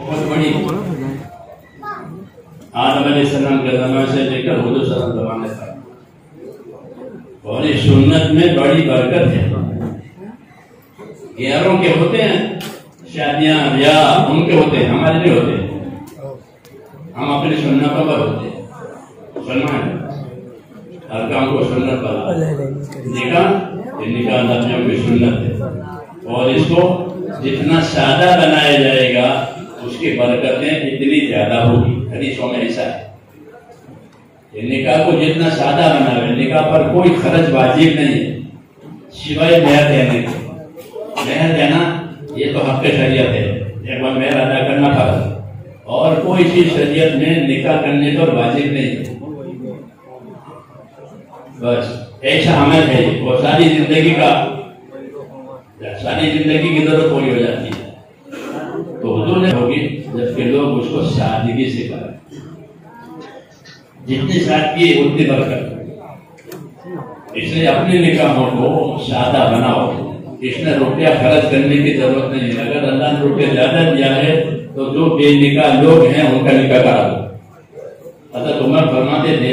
बड़ी। आदम सलाम के लेकर हुजूर सलाम और इस सुन्नत में बड़ी बरकत है। गैरों के होते हैं, शादियाँ ब्याह उनके होते हैं, हमारे नहीं होते। हम अपनी सुन्नतों पर होते हैं। सुनना है हर काम को सुन्नत पर निकाह निकाह नबियों की सुन्नत है। और इसको जितना सादा बनाया जाएगा उसकी बरकतें इतनी ज़्यादा होगी। हदीसों में ऐसा है। ये निकाह को जितना सादा बना रहे निकाह पर कोई खर्च वाजिब नहीं है। सिवाय मेहर देने के। मेहर देना, ये तो हक शरीयत है। एक बार मेहर अदा करना फ़र्ज़ और कोई चीज़ शरीयत में निकाह करने पर वाजिब नहीं बस, ऐसा हमें है वो सारी ज़िंदगी का सारी ज़िंदगी की ज़रूरत पूरी हो जाती है। तो हुजूर ने होगी जबकि लोग उसको सादगी से करें। जितनी सादगी उतनी बरकत इसलिए अपने निकाहों को सादा बनाओ। इसमें रुपया खर्च करने की ज़रूरत नहीं है। अगर अल्लाह ने रुपया ज़्यादा दिया है तो जो बेनिका लोग हैं, उनका निकाह करा दो। अतः उमर फरमाते थे